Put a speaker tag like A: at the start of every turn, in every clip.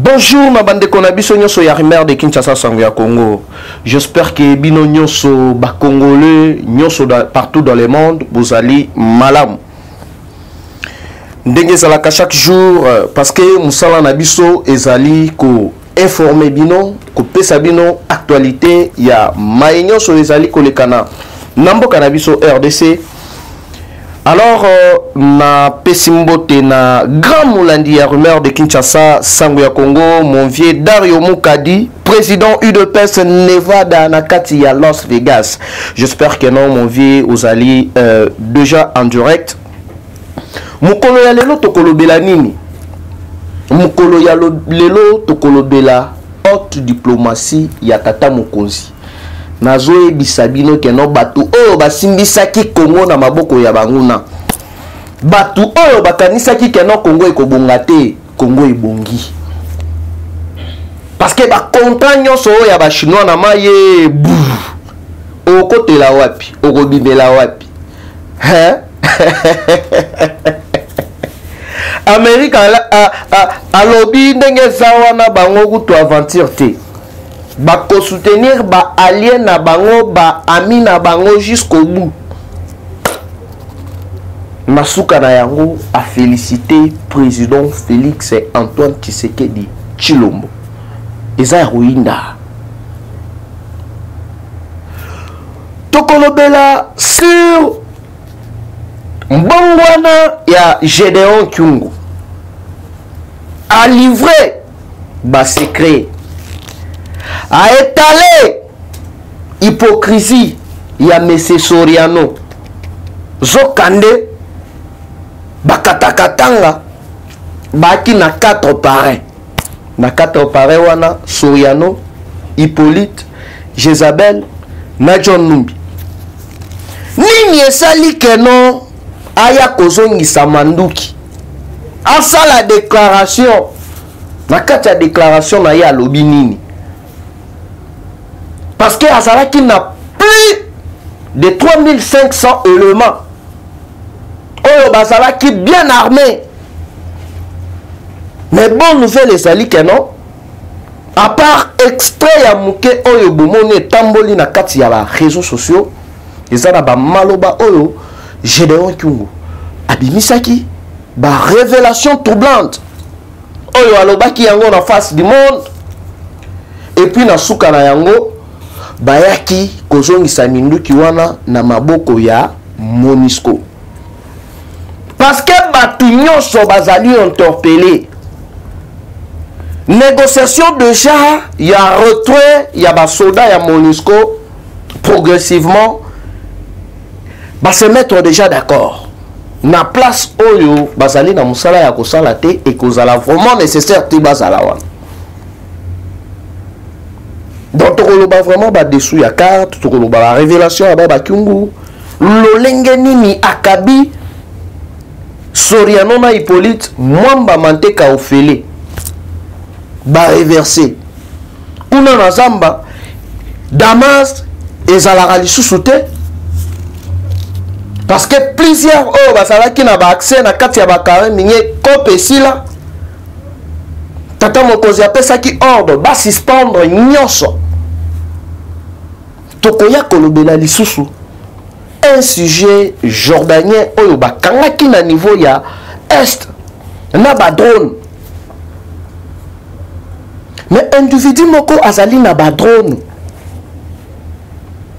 A: Bonjour ma bande kona biso nyoso ya Rimer de Kinshasa sango ya Congo. J'espère que bino nyoso ba congolais nyoso da, partout dans le monde bozali malamu. Ndenge ezalaka chaque jour euh, parce que musala na biso ezali ko informer bino, ko pesa bino actualité ya maye nyoso ezali kolekana na mboka na biso RDC alors euh, na pesi mbote na grand molandi ya rumeur de kinshasa sango ya congo mon vieux dario mukadi président udps nevada na kati ya las vegas j'espère que non mon vieux ozali euh, déjà en direct mokolo ya lelo tokolobela nini mokolo ya lelo tokolobela haute diplomatie ya tata mokonzi nazoyebisa bino keno bato oyo basimbisaki kongo na maboko ya banguna bato oyo bakanisaki keno kongo ekobonga te kongo ebongi parceke bacontra nyonso oyo ya bachinois na maye bu okotela wapi okobimela wapi amerika alobi ndenge eza wana bango kutu aventure te bakosoutenir baallie na bango baami na bango jusqu'au bout na suka na yango afélicité président félix antoine tshisekedi tshilombo eza ya koyinda tokolobela sur mbongwana ya gédéon kyungu alivre ba secret a étaler hypocrisie ya monsieur Soriano zokande bakatakatanga baaki na 4 parrain na 4 parrain wana Soriano Hippolyte Jezabel na John Numbi nini esali keno aya kozongisa manduki asala déclaration na kati ya déclaration na ye alobi nini parce que azalaki na plus de 3500 éléments oyo bazalaki bien armé mais bonne nouvelle ezali ke non à part extrait ya moke oyo bomoni etamboli na kati ya ba réseaux sociaux eza na bamaloba oyo gedeon kyungu abimisaki barévélation troublante oyo alobaki yango na face du monde epuis na suka na yango bayaki kozongisa minduki wana na maboko ya monisco parce que bato nyonso bazali entorpele négociation déjà ya retrait ya basoda ya monisco progressivement ba se mettre déjà d'accord na place oyo bazali na mosala ya kosala te ekozala vraiment nécessaire te bazala wana donc tokoloba vraiment badessous ya carte tokoloba ba révélation ya ba bakiungu lolenge nini akabi soriano na hippolyte mwamba manteka ofele bareverse kuna na zamba damas ezalaka lisusu te parce que plusieurs oyo bazalaki na baaccès na kati ya bakare mingi kope esila tata mokonzi apesaki ordre basuspendre nyonso tokoya kolobela lisusu un sujet jordanien oyo bakangaki na niveau ya est na badrone mais individu moko azali na badrone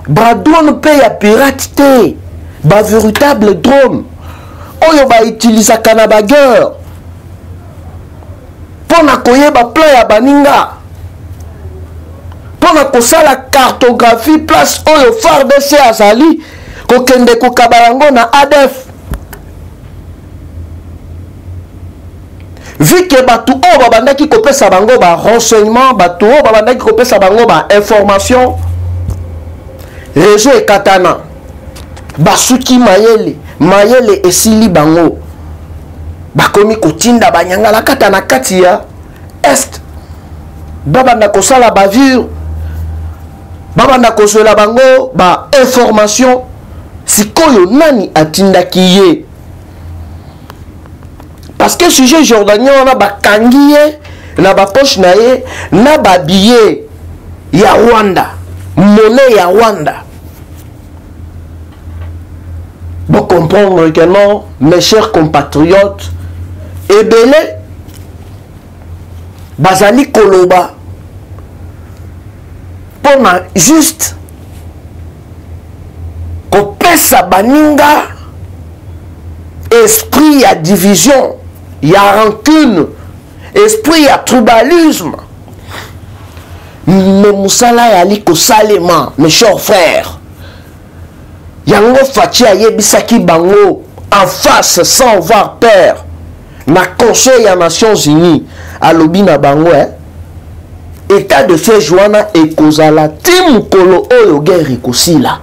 A: badrone mpe ya pirate te bavéritable drone oyo bautilisaka na baguerre mpo na koyeba plan ya baninga mpo na kosala cartographie place oyo fardc azali kokende kokaba yango na adf vu que bato oyo babandaki kopesa bango ba renseignement bato oyo babandaki kopesa bango ba information réseau ekatana basuki mayele mayele esili bango bakomi kotinda banyangalakata na kati ya est babanda kosala bavure babanda kozwela bango ba information sikoyo nani atindaki ye parce que sujet jordanien wana bakangi ye na bapoche na ye na babillet ya rwanda monnaie ya rwanda Vous comprendre également, mes chers compatriotes, et Belé, Bazali Koloba, pour juste kopesa baninga esprit ya division ya rancune esprit ya tribalisme me mosala yali kosalema mes chers frères yango faci ayebisaki bango en face sans voir peur na conseil ya nations unis alobi na bango eh, état de siège wana ekozala ti mokolo oyo guerre ekosila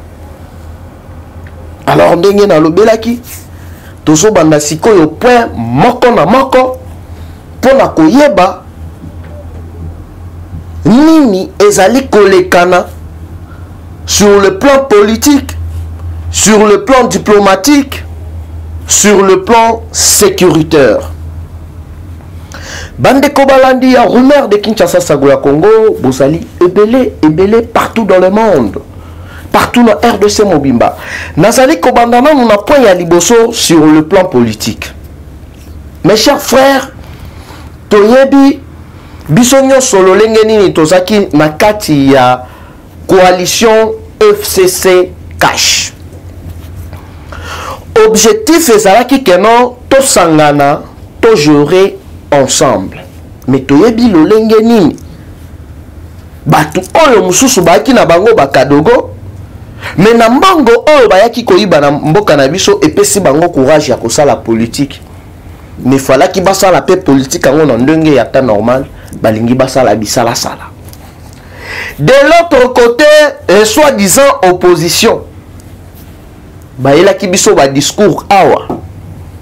A: alors ndenge nalobelaki tozobanda sikoyo point moko na moko mpo na koyeba nini ezali kolekana sur le plan politique sur le plan diplomatique sur le plan sécuritaire bandeko balandi ya rumeur de kinshasa sago ya congo bozali ebele ebele partout dans le monde partout na rdc mobimba nazali kobanda nanu na point ya liboso sur le plan politique mes chers frères toyebi biso nyonso lolenge nini tozalaki na kati ya coalition fcc cash objectif ezalaki keno tosangana togere ensemble me toyebi lolenge nini bato oyo mosusu bayaki na bango bakadogo me na mbango oyo bayaki koyiba na mboka na biso epesi bango courage ya kosala politike me falaki basala mpe politike yango na ndenge ya temps normal balingi basala bisalasala de l'autre côté eh, soit disant opposition bayelaki biso badiscours awa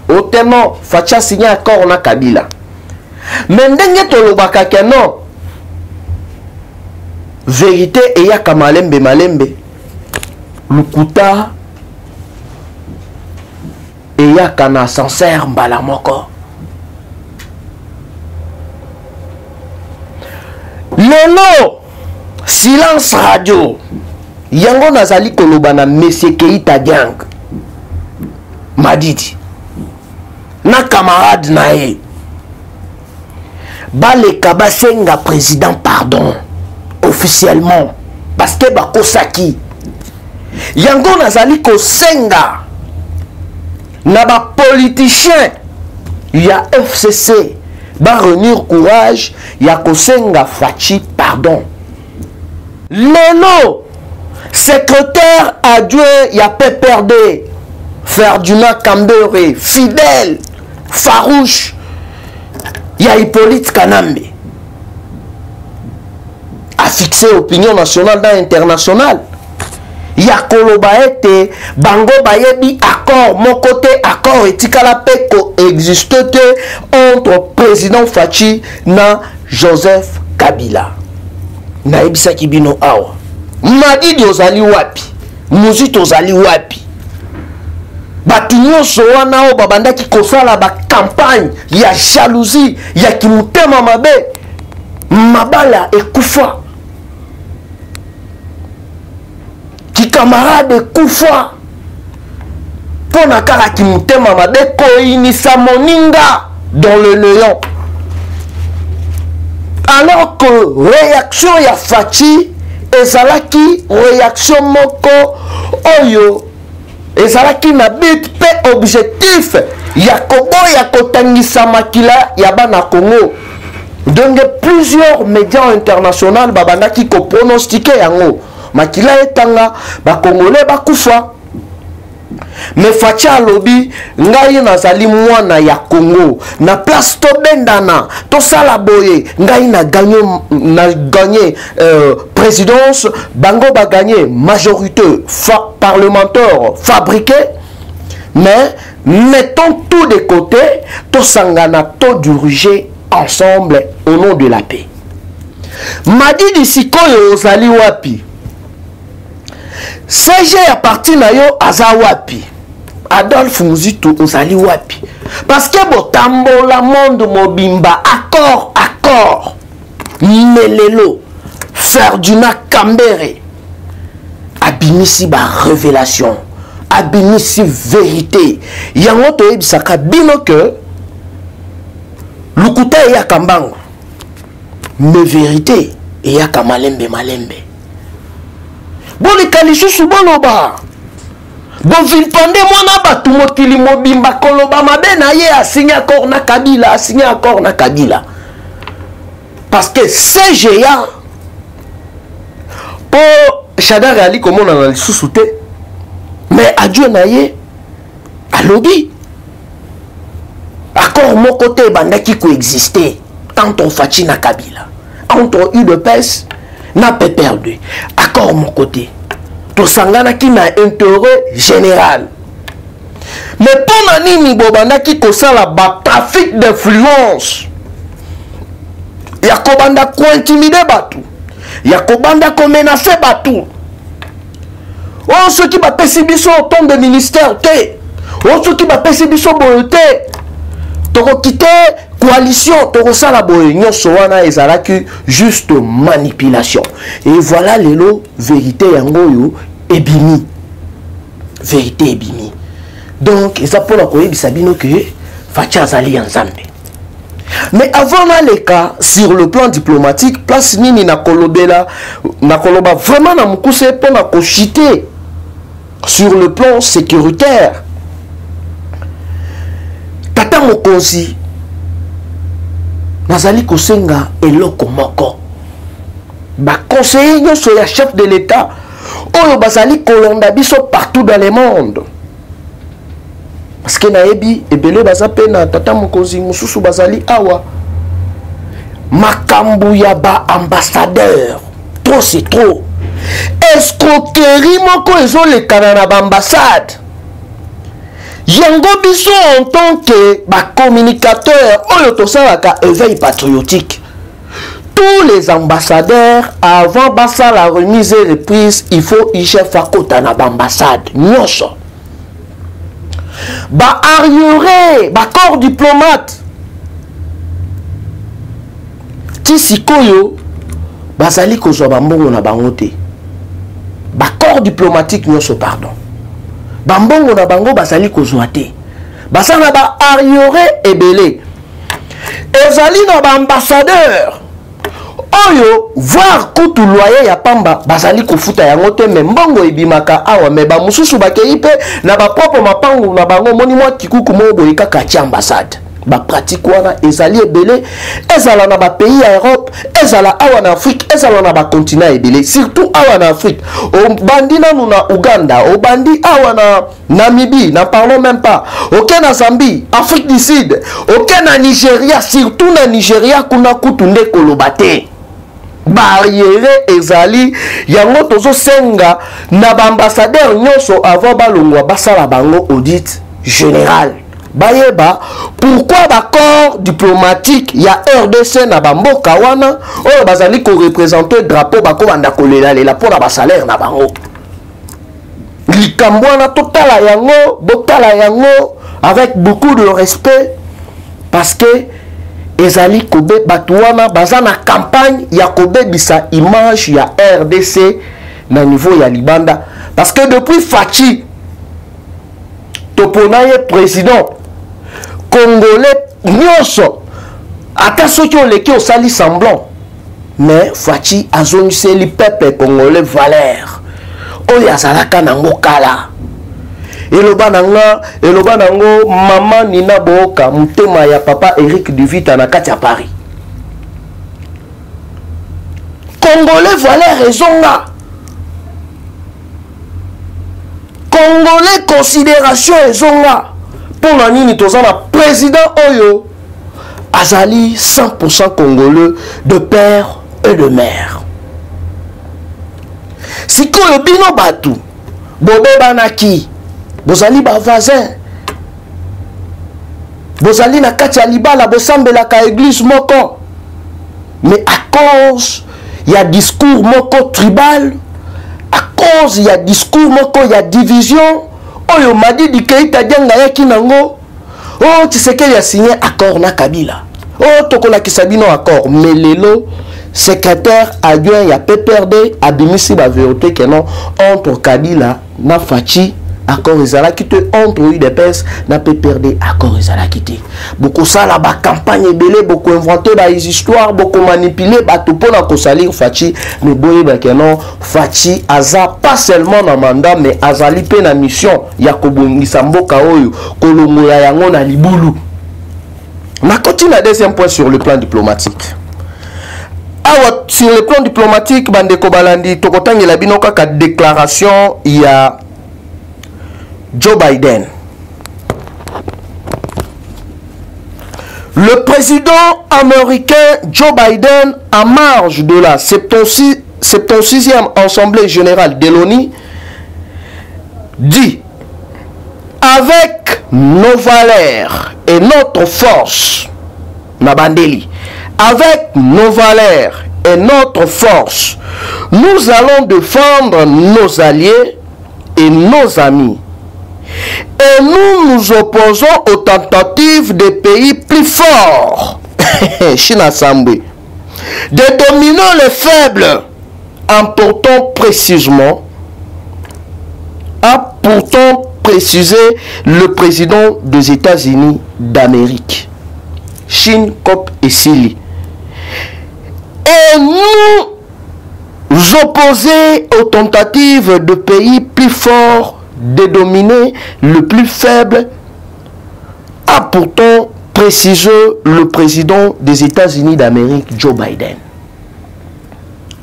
A: otemo faci asigne accord na kabila me ndenge tolobaka ke non verité eyaka malembe malembe lokuta eyaka na ascenseur mbala moko lelo silence radio yango nazali koloba na monsieur keita diang madidi na camarade na ye baleka basenga président pardon officiellement parce que bakosaki yango nazali kosenga na bapoliticien ya fcc barenir courage ya kosenga faci pardon lelo secrétaire adjoint ya pprd ferdinand cambere fidèle farouche ya hippolyte kanambe afixe opinion nationale na internationale ya koloba ete bango bayebi accord moko te accord etikala mpe koexiste te entre président faci na joseph kabila nayebisaki bino awa madidi ozali wapi mozwi tozali wapi bato nyonso wana oyo babandaki kosala bakampagne ya jalousie ya kimotema mabe mabala ekufa kikamarade ekufa mpo na kaka kimotema mabe koyinisa moninga dans le néant alors que réaction ya faci ezalaki réaction moko oyo ezalaki na but mpe objectif ya koboya kotangisa makila ya bana congo donc plusieurs médias international babandaki kopronostique yango makila etanga bakongole bakufa me faci alobi ngai nazali mwana ya congo na place tobendana tosala boye ngai na gagne, na gagne euh, présidence bango bagagne majorité fa parlementaire fabriqué mais mettons tout de côté tosangana todiriger ensemble au nom de la paix madidi sikoyo ozali wapi CG ya parti na yo aza wapi Adolphe Muzitu ozali wapi parce que botambola monde mobimba accord accord melelo Ferdinand Kambere abimisi ba révélation abimisi vérité yango toyebisaka bino que lokuta eyaka mbango mais vérité eyaka malembe malembe boleka lisusu boloba bovilpande mwana bato mokili mobimba koloba mabe na ye asingi accord na kabila asingi accord na kabila parce que cga mpo shadare ali komonana lisusu te mais adjo na ye alobi accord moko te ebandaki koexiste entre faci na kabila entre udps na pprd accord moko te tosanganaki na interet général mais mpo na nini bobandaki kosala batrafic d'influence ya kobanda kointimide bato ya kobanda komenase bato oyo soki bapesi biso ton de ministère te oyo soki bapesi biso boye te tokokite coalition tokosala boye nyonso wana ezalaki juste manipulation et voilà lelo verité yango oyo ebimi verité ebimi donc eza mpona koyebisa bino ke faci azali ya nzambe mais avant naleka sur le plan diplomatique place nini nakolobela nakoloba vraiment na mokuse mpo na kochite sur le plan sécuritaire tata mokonzi nazali kosenga eloko moko baconseiller nyonso ya chef de l'état oyo bazali kolanda biso partout dans le monde parceke nayebi ebele baza mpe na tata mokonzi mosusu bazali awa makambo ya baambassadeur trop c'est trop escroquerie moko ezolekana na baambassade yango biso en tant que bacommunicateur oyo tosalaka éveil patriotique tous les ambassadeurs avant basala remise et reprise il faut igf akota na baambassade nyonso ba arriere ba corps diplomate ti sikoyo bazali kozwa bambongo na bango te ba corps diplomatique nyonso pardon bambongo na bango bazali kozwa te baza na ba arriere ebele ezali na baambassadeur oyo voir kutu loyer ya pamba bazali kofuta yango te me mbongo ebimaka awa me bamosusu bakei mpe na bapropre mapango na bango omoni mwa kikuku moko boye kaka atia ambassade bapratike wana ezali ebele ezala na bapays ya europe ezala awa na afrique ezala na bacontinent ebele surtout awa na afrique obandi nanu na uganda obandi awa na Namibie, n'en parlons même pas. Ok na Zambie, Afrique du Sud, ok na Nigeria, surtout na Nigeria kuna kutu nde koloba te. Barriere ezali yango tozosenga na baambassadeur nyonso avant balongwa basala bango audit général. Bayeba pourquoi baccord diplomatique ya RDC na bamboka wana oyo bazali korepresente drapeau bakobanda kolelalela mpo na basalaire na bango. likambo wana totala yango botala yango avec beaucoup de respect parce que ezali kobe bato wana baza na campagne ya kobebisa image ya rdc na niveau ya libanda parce que depuis faci topona ye président congolais nyonso ata soki oleki osali semblant mais faci azongiseli peuple congolais valeur oyo azalaka nango kala eloba na nga eloba na yango mama nina booka motema ya papa eric duvita na kati ya paris congolais valeur ezonga congolais considération ezonga mpo na nini toza na président oyo azali 100% congolais de père et de mère sikoyo bino bato bobebanaki bozali bavoisin bozali na kati ya libala bosambelaka eglise moko mais à cause ya discours moko tribal à cause ya discours moko ya division oyo madidi keita dianga ayaki nango oh tshisekedi ya signe accord na kabila oh tokolakisa bino accord mais lelo secrétaire adjoint ya pprd abimisi baverité ke non entre kabila na faci accord ezalaki te entre udps na pprd accord ezalaki te bokosala bacampagne ebele bokoinvente bahistoire bokomanipule bato mpo na kosalir faci mais boyebake non faci aza pas seulement na mandat mais azali mpe na mission ya kobongisa mboka oyo kolongola yango na libulu nakoti na deuxième point sur le plan diplomatique awa sur le plan diplomatique bandeko balandi tokotangela bino kaka déclaration ya joe biden le président américain joe biden en marge de la 76 76e assemblée générale de l'oni dit Avec nos valeurs et notre force, Nabandeli, avec nos valeurs et notre force, nous allons défendre nos alliés et nos amis et nous nous opposons aux tentatives des pays plus forts, Chine Assemblée de les faibles en pourtant précisément, a pourtant préciser le président des États-Unis d'Amérique, Chine, Cop et Sili. Et nous opposons aux tentatives de pays plus forts dédominer le plus faible, a pourtant précisé le président des États-Unis d'Amérique, Joe Biden.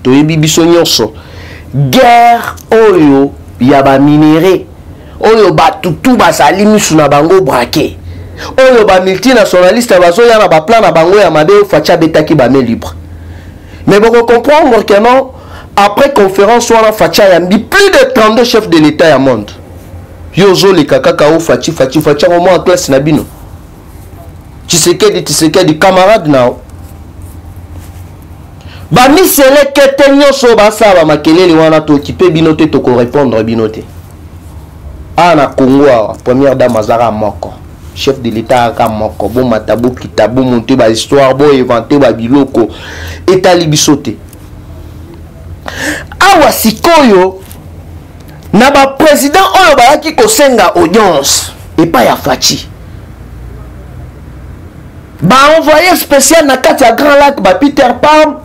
A: toyebi biso nyonso guerre oyo ya baminere oyo bato tu basali misu na bango brake oyo bamultinationaliste bazoya na baplan na bango ya mabe faci abetaki bame libre mais bokocomprendre que non après conférence wana faci ayambi plus de 32 chef de l'état ya monde yo ozoleka kaka o faci faci faci yango mwa classe na bino tshisekedi tshisekedi camarade na yo bamiselekete nyonso oyo basala bamakelele wana tokipe bino te tokorepondre bino te awa na congo awa première dame azaka moko chef de l'état aka moko bomata bokita bomonte bahistoire boevante babiloko etali biso te awa sikoyo na ba président oyo bayaki kosenga audience epai ya faci baenvoye spécial na kati ya grand lac ba peter palm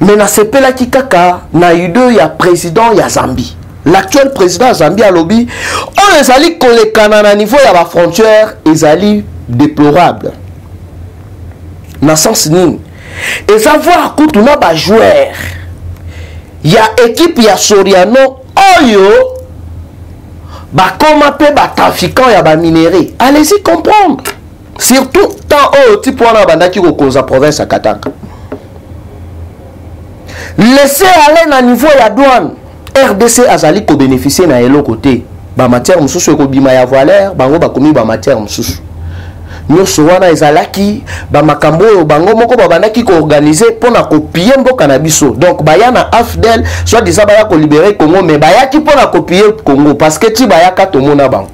A: me nasepelaki kaka na ideo ya président ya zambie l'actuel président ya zambie alobi oyo ezali kolekana na niveau ya bafrontière ezali déplorable na sens nini eza voir kutu na ba joueur ya ekipe ya soriano oyo bakoma mpe batrafiquant ya baminerai allez-y comprendre surtout temps oyo tipe wana abandaki kokonza province ya katanga laisse aller na niveau ya douane rdc azali kobeneficie na eloko te bamatière mosusu ekobima ya valeur bango bakomi bamatière mosusu nyonso wana ezalaki bamakambo oyo bango moko babandaki koorganize mpo na kopie mboka na biso donc baya na afdel soit disa baya kolibere congo mais bayaki mpo na kopie congo parce que ti bayaka tomona bango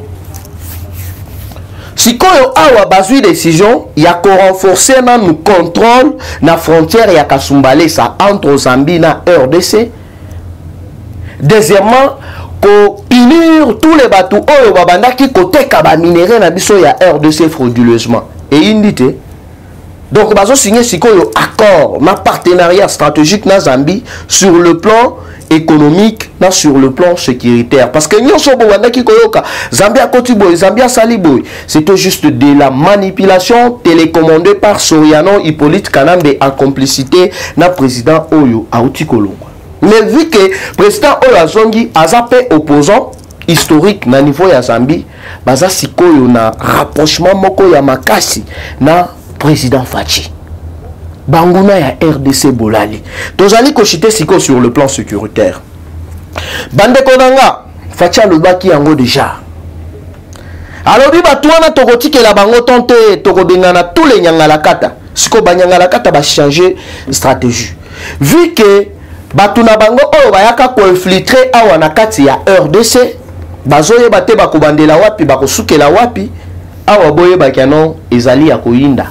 A: sikoyo awa bazwi décision ya korenforce nanu contrôle na frontière ya kasumbalesa entre zambie na rdc deuxièmement ko punir tous les bato oyo babandaki koteka baminerai na biso ya rdc frauduleusement eyindi te donc bazosigne sikoyo accord na partenariat stratégique na zambie sur le plan économique na sur le plan sécuritaire parce que nyonso bobandaki koyoka zambie akoti boye zambie asali boye C'était juste de la manipulation télécommandée par Soriano Hippolyte Kanambe en complicité na président Oyo Aouti Kolongwa. Mais vu que président Oyo Azongi aza pe opposant historique na niveau ya Zambie, baza sikoyo na rapprochement moko ya makasi na président Fatshi. Banguna ya RDC Bolali. Tozali kochite siko sur le plan sécuritaire. Bande Konanga, Fatshi alobaki yango déjà. alobi bato wana tokotikela bango ton te tokobengana tous les nyangalakata sikoyo banyangalakata bachange stratégie vu que bato na bango oyo bayaka koinfiltre awa na kati ya rdc bazoyeba te bakobandela wapi bakosukela wapi awa boyebaki yano ezali ya koyinda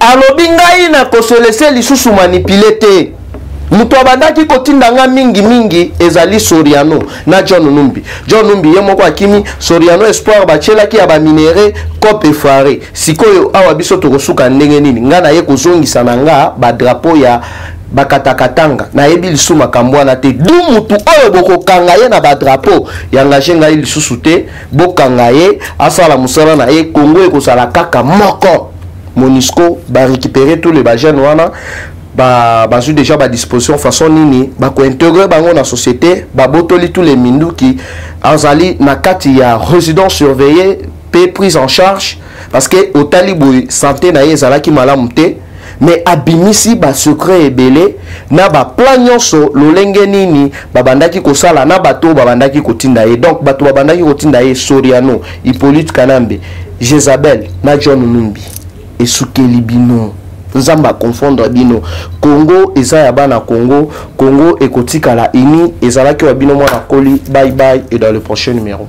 A: alobi ngai na kosolese lisusu manipile te moto abandaki kotinda nga mingi mingi ezali soriano na john numbi john numbi ye moko akimi soriano espoir batielaki ya baminere cope efare sikoyo awa biso tokosuka ndenge nini nga na ye kozongisa na nga badrapo ya bakatakatanga nayebi lisusu makambo wana te du motu oyo bokokanga ye na badrapo yangage ngai lisusu te bokanga ye asala musala na ye congo ekozala kaka moko monisco barécupere tous les bajeune wana bazwi déjà badisposition façon nini bakointegre bango na société babotoli tous les minduki azali na kati ya résidence surveillée mpe prise en charge parce que otali boye sante na ye ezalaki malamu te mais abimisi basecret ebele na baplan nyonso lolenge nini babandaki kosala na bato oyo babandaki kotinda ye donc bato babandaki kotinda ye soriano hippolyte kanambe jezabel na john numbi esukeli bino nzambe aconfondre bino congo eza ya bana congo congo ekotikala ini ezalaki wa bino mwana koli bye bye et dans le prochain numéro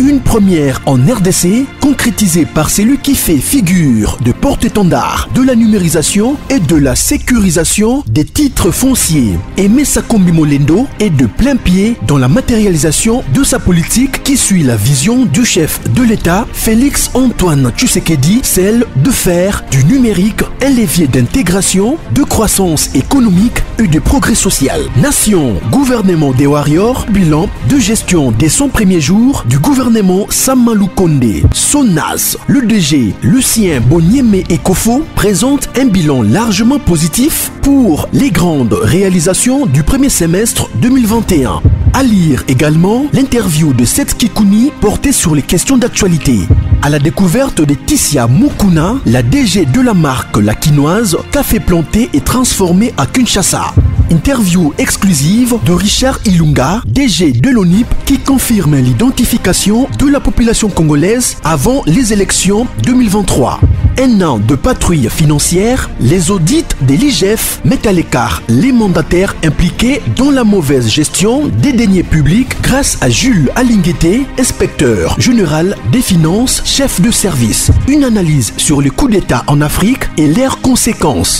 B: Une première en RDC concrétisée par celui qui fait figure de porte-étendard de la numérisation et de la sécurisation des titres fonciers. Aimé Sakumbimolendo Molendo est de plein pied dans la matérialisation de sa politique qui suit la vision du chef de l'État, Félix-Antoine Tshisekedi, celle de faire du numérique un levier d'intégration, de croissance économique et de progrès social. Nation, gouvernement des Warriors, bilan de gestion des 100 premiers jours du gouvernement Samalou Kondé. Sonas, le DG Lucien Boniemé et Kofo présente un bilan largement positif pour les grandes réalisations du premier semestre 2021. À lire également l'interview de Seth Kikuni portée sur les questions d'actualité. À la découverte de Tissia Mukuna, la DG de la marque La café planté et transformé à Kinshasa. Interview exclusive de Richard Ilunga, DG de l'ONIP, qui confirme l'identification de la population congolaise avant les élections 2023 un an de patrouille financière, les audits de l'IGF mettent à l'écart les mandataires impliqués dans la mauvaise gestion des deniers publics grâce à Jules Alingueté, inspecteur général des finances, chef de service. Une analyse sur les coûts d'État en Afrique et leurs conséquences.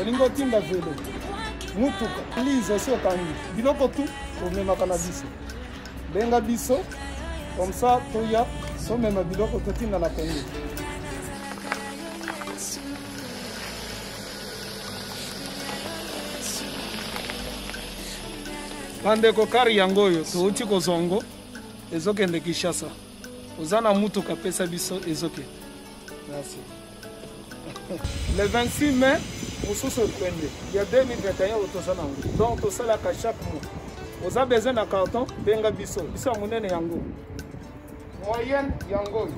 C: olingi otinda velo mutuka lise osi okangi biloko tu omemaka na biso benga biso comme ça toya tomema biloko totinda na kongo bandeko kari yango oyo touti kozwa yango ezokende kinshasa oza na mutuka pesa biso ezokende merci le 26 mai mosusu ekende ya 2021 oyo toza nango donc tosalaka chaque mois oza besoin na carton benga biso biso ya monene yango moyenne yango oyo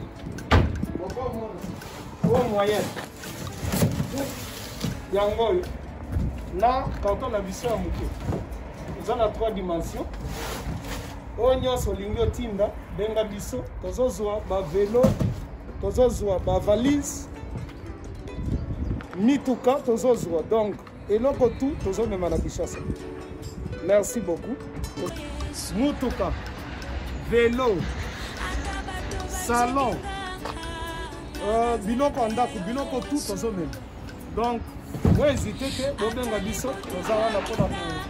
C: okomona o moyenne yango oyo na carton na biso ya moke eza na 3 dimension oyo nyonso olingi otinda benga biso tozozwa bavelo tozozwa bavalise mituka tozozwa donc eloko tu tozomema na kinshasa merci beaucoup mutuka velo salon euh, biloko ya ndako biloko tu tozomema donc bohezite te bobenga biso toza wana mpona